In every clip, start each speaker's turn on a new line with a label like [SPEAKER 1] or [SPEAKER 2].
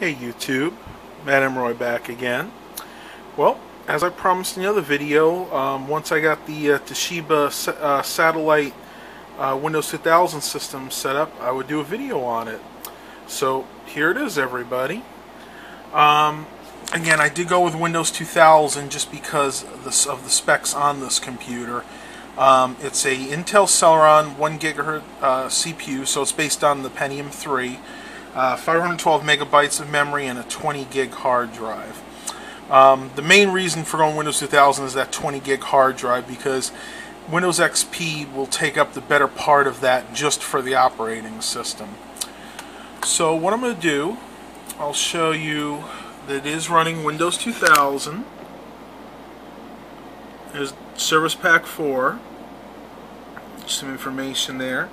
[SPEAKER 1] Hey YouTube, Matt Emroy back again. Well, as I promised in the other video, um, once I got the uh, Toshiba uh, satellite uh, Windows 2000 system set up, I would do a video on it. So here it is, everybody. Um, again, I did go with Windows 2000 just because of the, of the specs on this computer. Um, it's a Intel Celeron 1 gigahertz uh, CPU, so it's based on the Pentium 3 uh, 512 megabytes of memory, and a 20 gig hard drive. Um, the main reason for going Windows 2000 is that 20 gig hard drive because Windows XP will take up the better part of that just for the operating system. So what I'm going to do, I'll show you that it is running Windows 2000. There's Service Pack 4. Some information there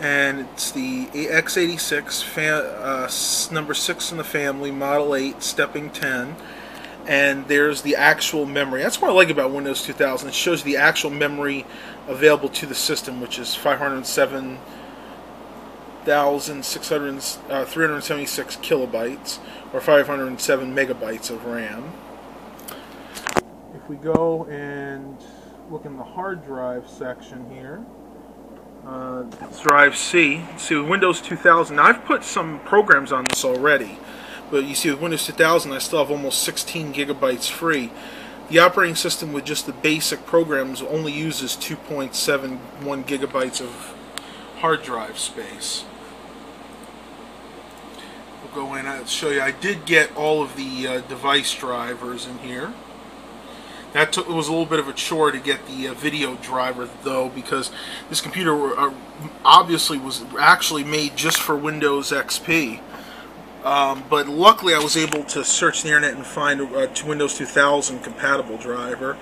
[SPEAKER 1] and it's the x86 uh, number 6 in the family model 8 stepping 10 and there's the actual memory. That's what I like about Windows 2000 it shows the actual memory available to the system which is 507 1,376 uh, kilobytes or 507 megabytes of RAM. If we go and look in the hard drive section here, uh, drive C. See with Windows 2000, I've put some programs on this already, but you see with Windows 2000 I still have almost 16 gigabytes free. The operating system with just the basic programs only uses 2.71 gigabytes of hard drive space. We'll go in and show you. I did get all of the uh, device drivers in here. That took, was a little bit of a chore to get the uh, video driver though because this computer uh, obviously was actually made just for Windows XP. Um, but luckily I was able to search the internet and find a, a Windows 2000 compatible driver.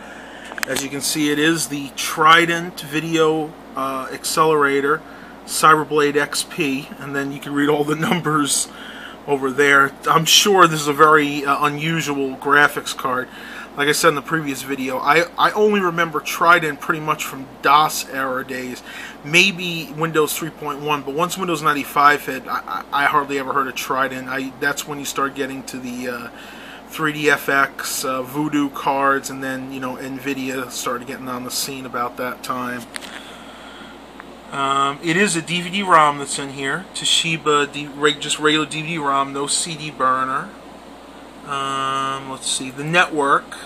[SPEAKER 1] As you can see it is the Trident Video uh, Accelerator Cyberblade XP and then you can read all the numbers over there. I'm sure this is a very uh, unusual graphics card like I said in the previous video, I, I only remember Trident pretty much from DOS era days, maybe Windows 3.1, but once Windows 95 hit, I, I, hardly ever heard of Trident. I, that's when you start getting to the uh, 3DFX, uh, Voodoo cards, and then, you know, NVIDIA started getting on the scene about that time. Um, it is a DVD-ROM that's in here, Toshiba, just regular DVD-ROM, no CD burner. Um, let's see, the network.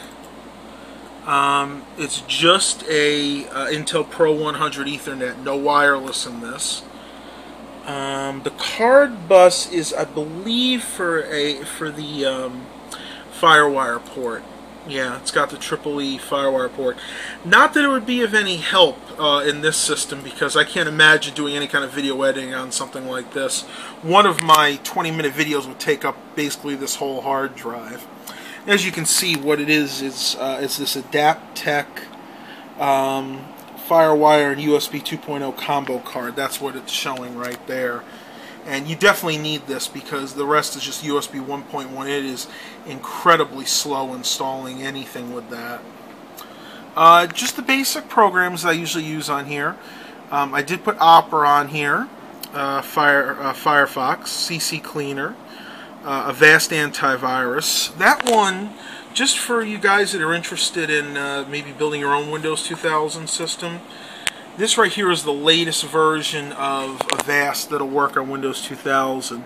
[SPEAKER 1] Um, it's just a uh, Intel Pro 100 Ethernet, no wireless in this. Um, the card bus is, I believe, for a for the um, FireWire port. Yeah, it's got the triple E FireWire port. Not that it would be of any help uh, in this system because I can't imagine doing any kind of video editing on something like this. One of my 20 minute videos would take up basically this whole hard drive. As you can see, what it is is uh, it's this Adaptec um, FireWire and USB 2.0 combo card. That's what it's showing right there. And you definitely need this because the rest is just USB 1.1. It is incredibly slow installing anything with that. Uh, just the basic programs I usually use on here. Um, I did put Opera on here, uh, Fire, uh, Firefox, CC Cleaner, uh, vast Antivirus. That one, just for you guys that are interested in uh, maybe building your own Windows 2000 system, this right here is the latest version of Avast that'll work on Windows 2000.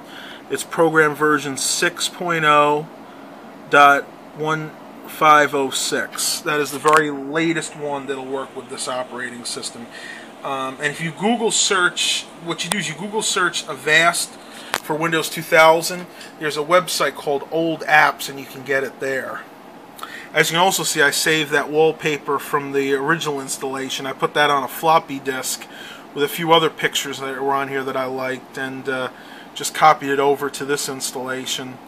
[SPEAKER 1] It's program version 6.0.1506. That is the very latest one that'll work with this operating system. Um, and if you Google search, what you do is you Google search Avast for Windows 2000. There's a website called Old Apps, and you can get it there. As you can also see, I saved that wallpaper from the original installation. I put that on a floppy disk with a few other pictures that were on here that I liked and uh, just copied it over to this installation.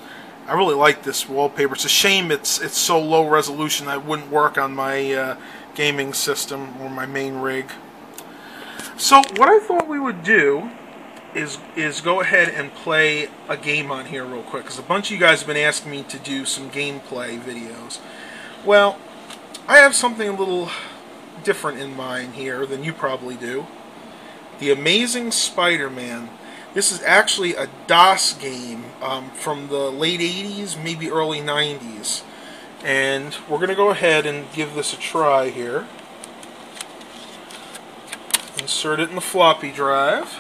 [SPEAKER 1] I really like this wallpaper. It's a shame it's it's so low resolution that wouldn't work on my uh, gaming system or my main rig. So what I thought we would do is is go ahead and play a game on here real quick because a bunch of you guys have been asking me to do some gameplay videos. Well, I have something a little different in mind here than you probably do. The Amazing Spider-Man. This is actually a DOS game um, from the late 80s, maybe early 90s. And we're going to go ahead and give this a try here. Insert it in the floppy drive.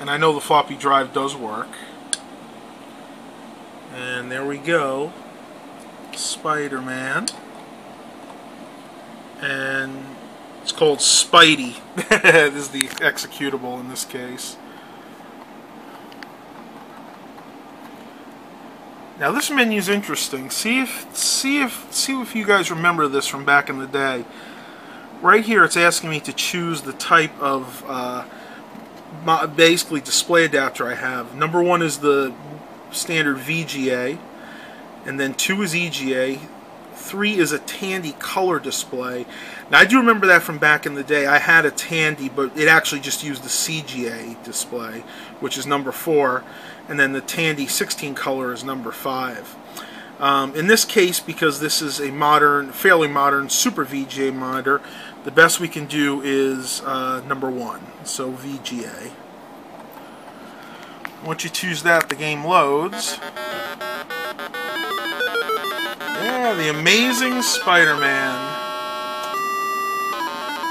[SPEAKER 1] And I know the floppy drive does work. And there we go. Spider-Man. And it's called Spidey. this is the executable in this case. Now this menu is interesting. See if see if see if you guys remember this from back in the day. Right here, it's asking me to choose the type of uh, basically display adapter I have. Number one is the standard VGA, and then two is EGA, three is a Tandy color display. Now I do remember that from back in the day. I had a Tandy, but it actually just used the CGA display, which is number four, and then the Tandy 16 color is number five. Um, in this case, because this is a modern, fairly modern Super VGA monitor, the best we can do is uh, number one, so VGA. Once you choose that, the game loads. Yeah, the Amazing Spider-Man.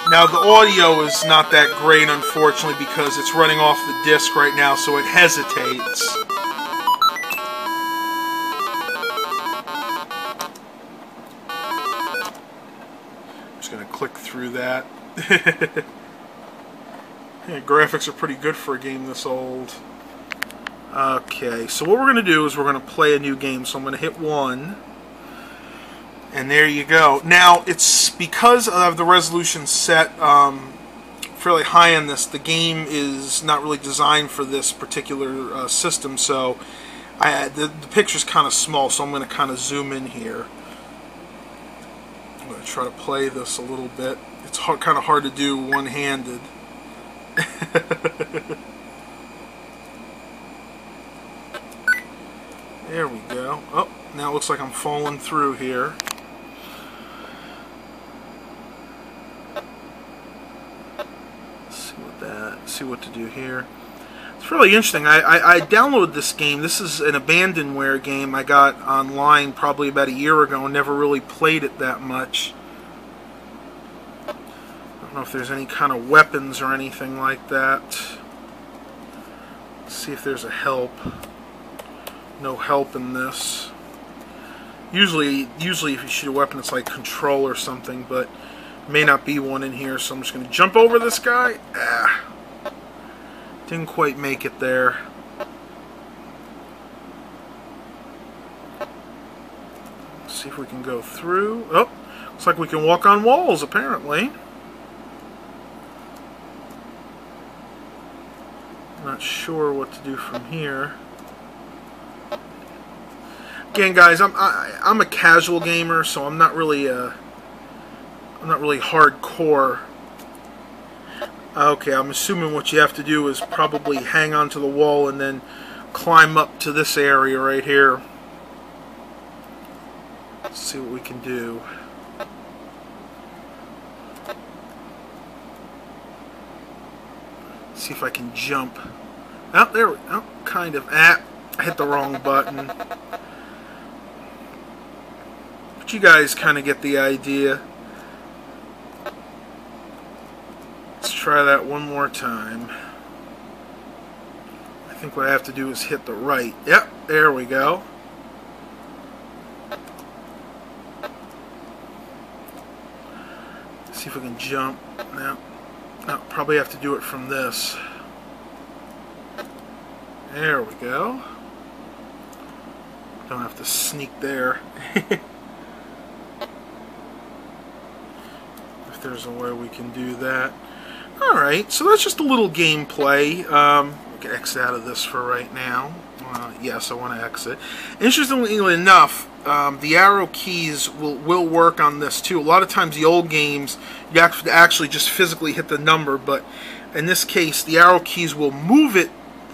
[SPEAKER 1] Now the audio is not that great unfortunately because it's running off the disc right now so it hesitates. I'm just going to click through that. yeah, graphics are pretty good for a game this old. Okay, so what we're going to do is we're going to play a new game. So I'm going to hit 1. And there you go. Now, it's because of the resolution set um, fairly high on this, the game is not really designed for this particular uh, system, so I, the, the picture's kind of small, so I'm going to kind of zoom in here. I'm going to try to play this a little bit. It's kind of hard to do one-handed. there we go. Oh, now it looks like I'm falling through here. see what to do here. It's really interesting. I, I, I, downloaded this game. This is an abandonware game I got online probably about a year ago and never really played it that much. I don't know if there's any kind of weapons or anything like that. Let's see if there's a help. No help in this. Usually, usually if you shoot a weapon, it's like control or something, but may not be one in here, so I'm just going to jump over this guy. Ah. Didn't quite make it there. Let's see if we can go through. Oh, looks like we can walk on walls, apparently. Not sure what to do from here. Again, guys, I'm I, am i am a casual gamer, so I'm not really a I'm not really hardcore Okay, I'm assuming what you have to do is probably hang onto the wall and then climb up to this area right here. Let's see what we can do. see if I can jump. Oh, there oh, kind of. Ah, I hit the wrong button. But you guys kind of get the idea. Let's try that one more time. I think what I have to do is hit the right. Yep, there we go. See if we can jump. No, oh, no, probably have to do it from this. There we go. Don't have to sneak there. there's a way we can do that. Alright, so that's just a little gameplay. Um, I can exit out of this for right now. Uh, yes, I want to exit. Interestingly enough, um, the arrow keys will, will work on this too. A lot of times the old games, you have to actually just physically hit the number, but in this case, the arrow keys will move it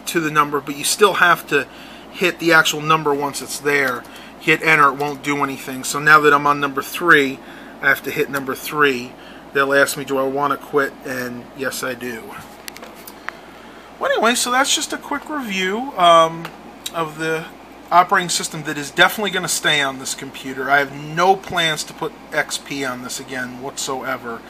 [SPEAKER 1] to the number, but you still have to hit the actual number once it's there. Hit enter, it won't do anything. So now that I'm on number 3, I have to hit number 3 they'll ask me, do I want to quit? And yes, I do. Well, anyway, so that's just a quick review um, of the operating system that is definitely going to stay on this computer. I have no plans to put XP on this again whatsoever.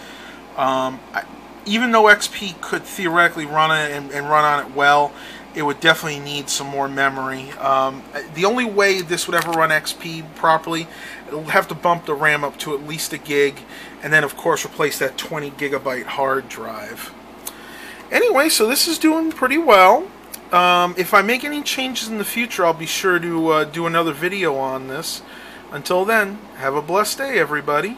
[SPEAKER 1] Um, I, even though XP could theoretically run it and, and, run on it well, it would definitely need some more memory. Um, the only way this would ever run XP properly, it'll have to bump the RAM up to at least a gig, and then of course replace that 20 gigabyte hard drive. Anyway, so this is doing pretty well. Um, if I make any changes in the future, I'll be sure to uh, do another video on this. Until then, have a blessed day, everybody.